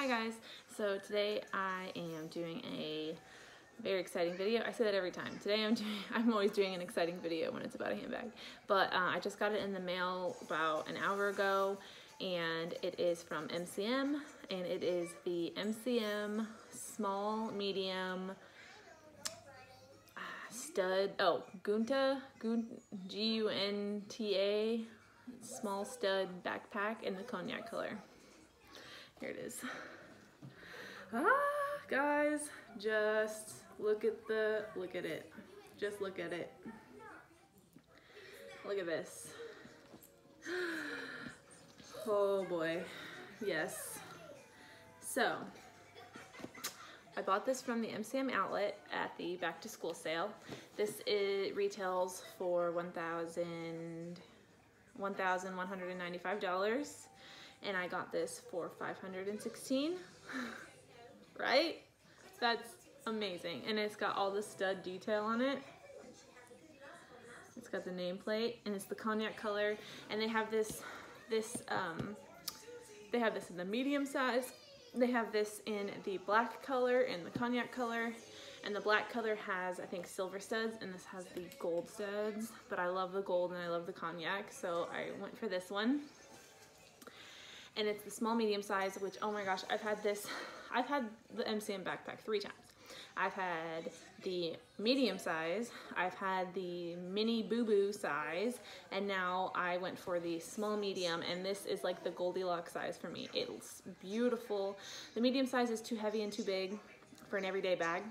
Hi guys, so today I am doing a very exciting video. I say that every time. Today I'm doing, I'm always doing an exciting video when it's about a handbag. But uh, I just got it in the mail about an hour ago and it is from MCM and it is the MCM small medium uh, stud, oh, Gunta, G-U-N-T-A small stud backpack in the cognac color. Here it is. Ah, guys, just look at the, look at it. Just look at it. Look at this. Oh boy, yes. So, I bought this from the MCM outlet at the back to school sale. This is, retails for 1000 $1,195 and I got this for 516 right? That's amazing. And it's got all the stud detail on it. It's got the nameplate and it's the cognac color and they have this this um they have this in the medium size. They have this in the black color and the cognac color and the black color has, I think, silver studs, and this has the gold studs. But I love the gold and I love the cognac, so I went for this one. And it's the small medium size, which, oh my gosh, I've had this, I've had the MCM backpack three times. I've had the medium size, I've had the mini boo boo size, and now I went for the small medium, and this is like the Goldilocks size for me. It's beautiful. The medium size is too heavy and too big for an everyday bag,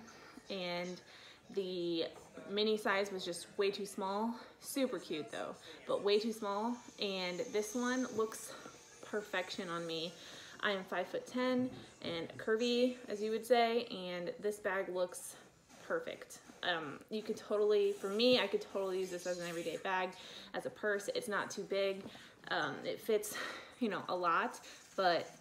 and the mini size was just way too small. Super cute though, but way too small. And this one looks perfection on me. I am five foot 10 and curvy, as you would say, and this bag looks perfect. Um, you could totally, for me, I could totally use this as an everyday bag, as a purse. It's not too big. Um, it fits, you know, a lot, but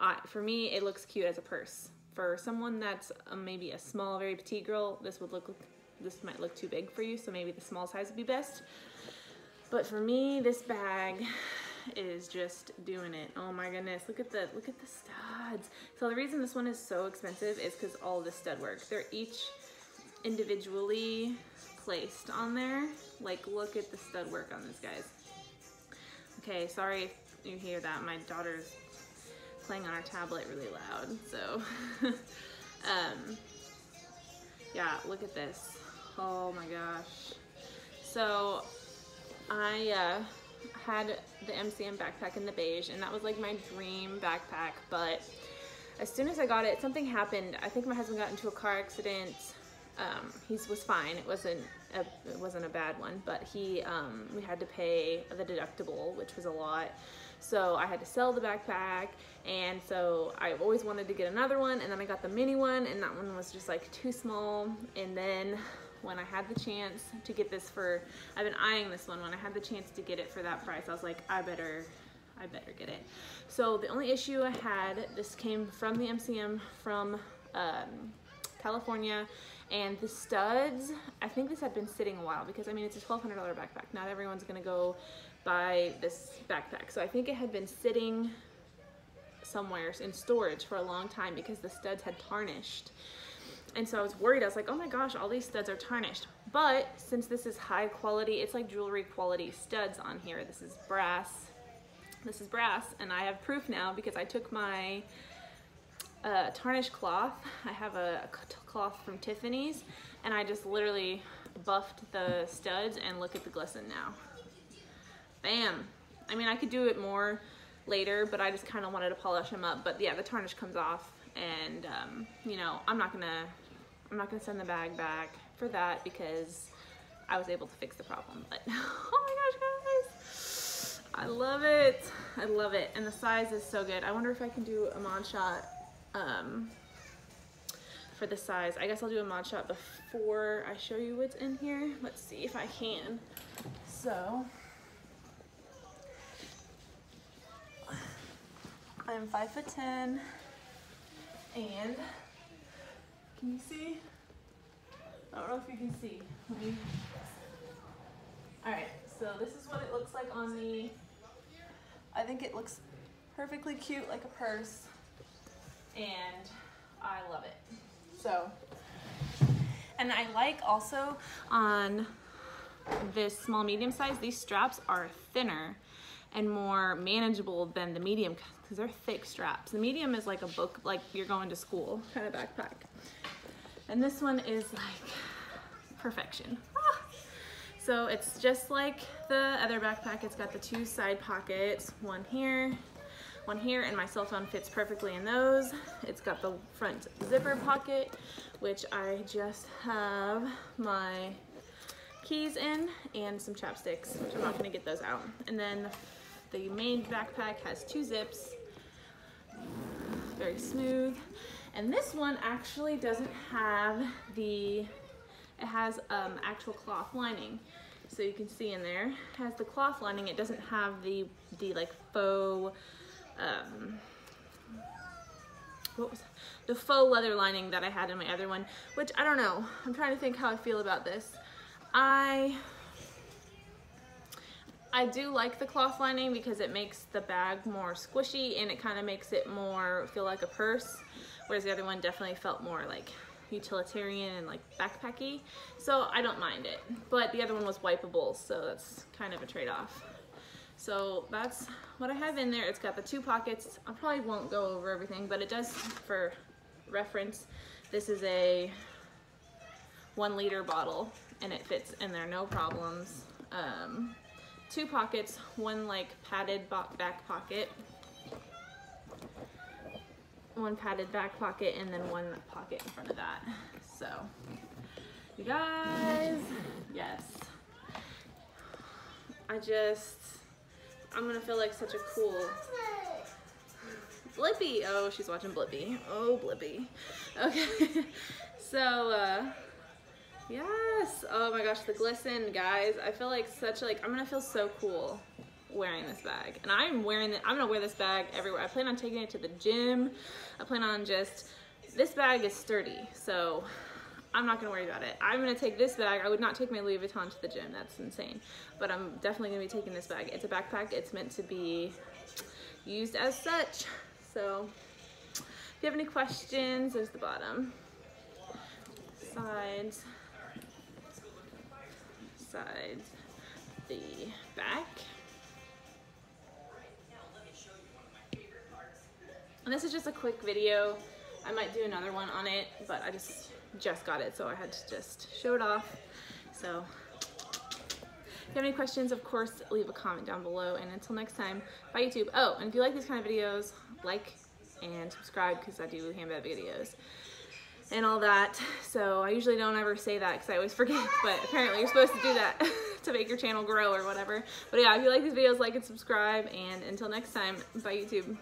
I, for me, it looks cute as a purse for someone that's a, maybe a small, very petite girl, this would look, this might look too big for you, so maybe the small size would be best. But for me, this bag is just doing it. Oh my goodness, look at the, look at the studs. So the reason this one is so expensive is because all the stud work. They're each individually placed on there. Like, look at the stud work on this, guys. Okay, sorry if you hear that. My daughter's playing on our tablet really loud. So, um, yeah, look at this. Oh my gosh. So, I uh, had the MCM backpack in the beige, and that was like my dream backpack. But as soon as I got it, something happened. I think my husband got into a car accident. Um, he was fine. It wasn't a, it wasn't a bad one, but he um, we had to pay the deductible, which was a lot. So I had to sell the backpack and so I always wanted to get another one and then I got the mini one and that one was just like too small. And then when I had the chance to get this for, I've been eyeing this one, when I had the chance to get it for that price, I was like, I better, I better get it. So the only issue I had, this came from the MCM from um, California and the studs, I think this had been sitting a while because I mean, it's a $1,200 backpack. Not everyone's gonna go buy this backpack. So I think it had been sitting somewhere in storage for a long time because the studs had tarnished. And so I was worried. I was like, oh my gosh, all these studs are tarnished. But since this is high quality, it's like jewelry quality studs on here. This is brass. This is brass. And I have proof now because I took my uh, tarnished cloth. I have a, cloth from Tiffany's and I just literally buffed the studs and look at the glisten now. Bam. I mean, I could do it more later, but I just kind of wanted to polish them up. But yeah, the tarnish comes off and, um, you know, I'm not gonna, I'm not gonna send the bag back for that because I was able to fix the problem. But oh my gosh, guys, I love it. I love it. And the size is so good. I wonder if I can do a mod shot um, for the size. I guess I'll do a mod shot before I show you what's in here. Let's see if I can. So, I'm five foot 10 and can you see? I don't know if you can see. All right, so this is what it looks like on me. I think it looks perfectly cute like a purse. and I love it. So, and I like also on this small medium size, these straps are thinner and more manageable than the medium because they're thick straps. The medium is like a book, like you're going to school kind of backpack. And this one is like perfection. Ah! So it's just like the other backpack. It's got the two side pockets, one here, one here, and my cell phone fits perfectly in those. It's got the front zipper pocket, which I just have my keys in and some chapsticks, which I'm not gonna get those out. And then the main backpack has two zips, very smooth. And this one actually doesn't have the, it has um, actual cloth lining. So you can see in there, it has the cloth lining. It doesn't have the, the like faux, um, what was that? the faux leather lining that I had in my other one, which I don't know. I'm trying to think how I feel about this. I I do like the cloth lining because it makes the bag more squishy and it kind of makes it more feel like a purse, whereas the other one definitely felt more like utilitarian and like backpacky. So I don't mind it, but the other one was wipeable, so that's kind of a trade-off. So that's what I have in there. It's got the two pockets. I probably won't go over everything, but it does, for reference, this is a one liter bottle and it fits in there no problems. Um, two pockets, one like padded back pocket, one padded back pocket, and then one pocket in front of that. So, you guys, yes. I just, I'm gonna feel like such a cool Blippi. Oh, she's watching Blippi. Oh, Blippi. Okay. so, uh, Yes. Oh my gosh, the glisten, guys. I feel like such like I'm gonna feel so cool wearing this bag. And I'm wearing it, I'm gonna wear this bag everywhere. I plan on taking it to the gym. I plan on just, this bag is sturdy, so I'm not gonna worry about it. I'm gonna take this bag. I would not take my Louis Vuitton to the gym, that's insane. But I'm definitely gonna be taking this bag. It's a backpack, it's meant to be used as such. So, if you have any questions, there's the bottom. Sides sides, the back. And this is just a quick video. I might do another one on it, but I just just got it, so I had to just show it off. So if you have any questions, of course, leave a comment down below. And until next time, bye YouTube. Oh, and if you like these kind of videos, like and subscribe because I do handbag videos and all that. So I usually don't ever say that because I always forget, but apparently you're supposed to do that to make your channel grow or whatever. But yeah, if you like these videos, like and subscribe, and until next time, bye YouTube.